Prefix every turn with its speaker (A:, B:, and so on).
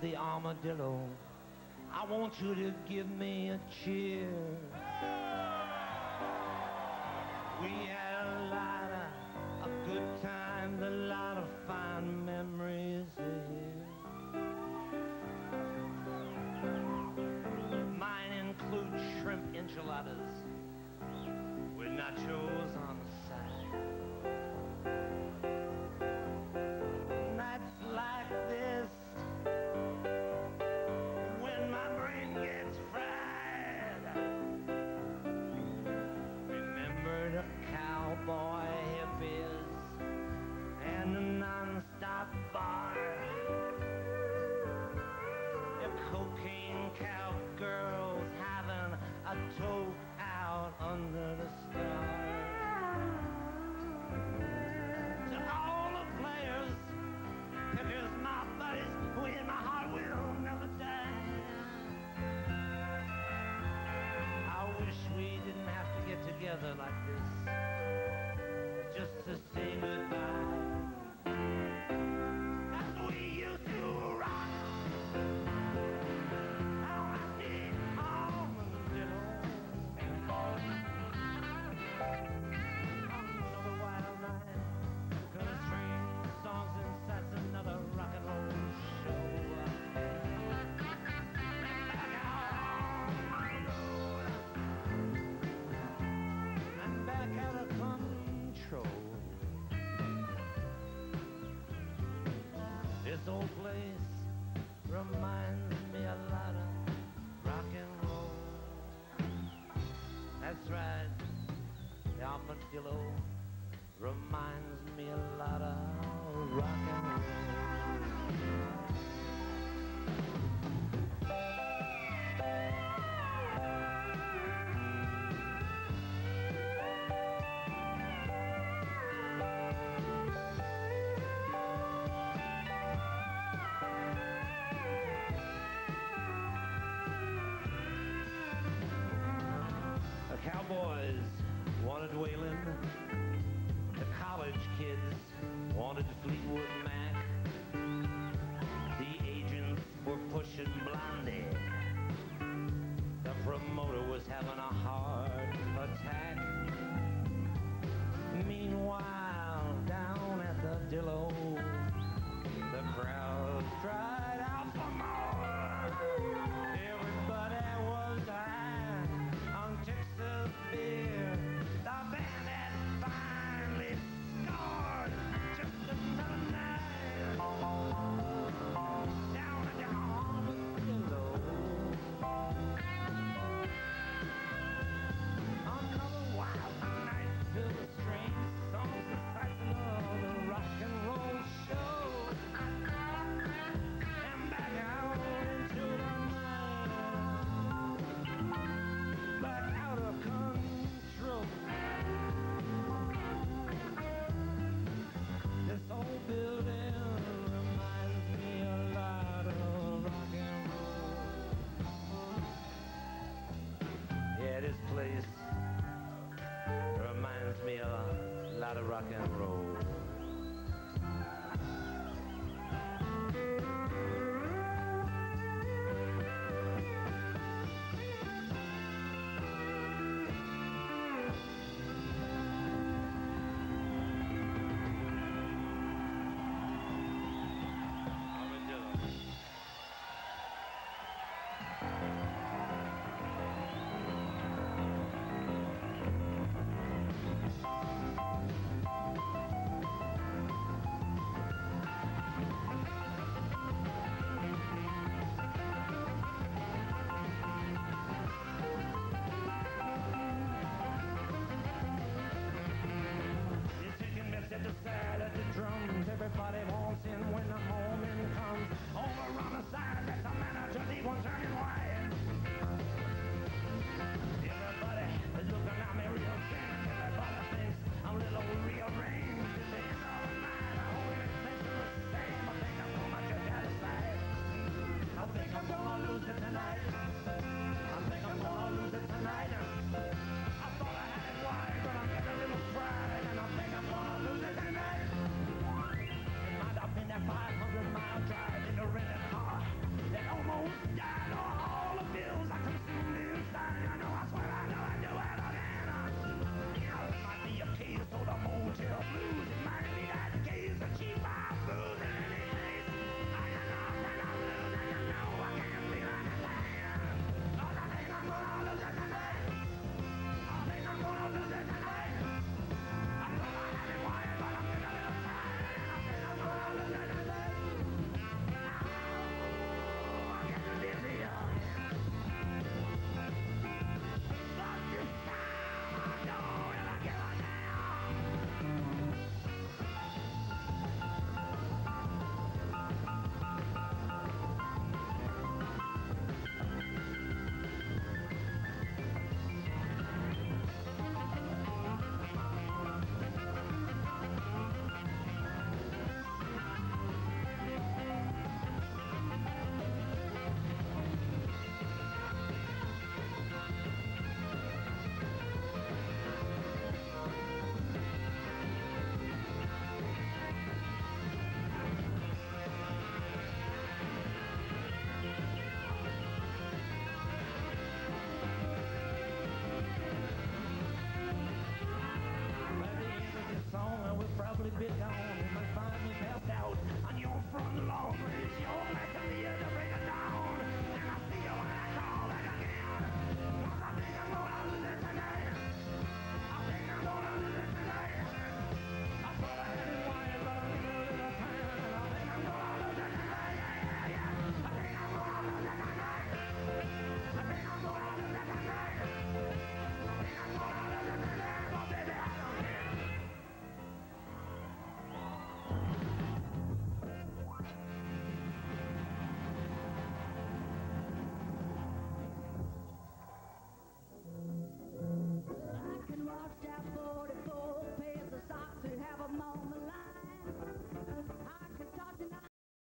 A: the armadillo. I want you to give me a cheer. We had a lot of a good time, the lot. pillow reminds me a lot of rock and Cowboys wanted Waylon. The college kids wanted Fleetwood Mac. rock and roll.